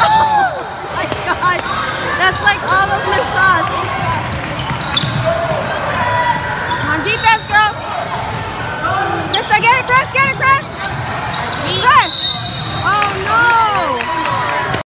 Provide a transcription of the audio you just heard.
Oh my god! That's like all of Nashad.